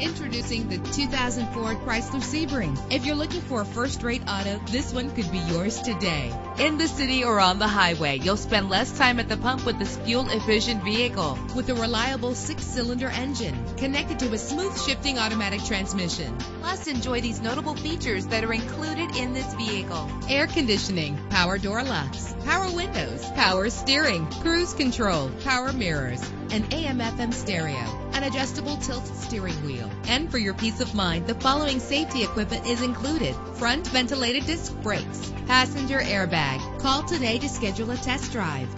Introducing the 2004 Chrysler Sebring. If you're looking for a first-rate auto, this one could be yours today. In the city or on the highway, you'll spend less time at the pump with this fuel-efficient vehicle. With a reliable six-cylinder engine connected to a smooth shifting automatic transmission. Plus, enjoy these notable features that are included in this vehicle. Air conditioning, power door locks, power windows, power steering, cruise control, power mirrors, an AM FM stereo, an adjustable tilt steering wheel. And for your peace of mind, the following safety equipment is included. Front ventilated disc brakes, passenger airbag. Call today to schedule a test drive.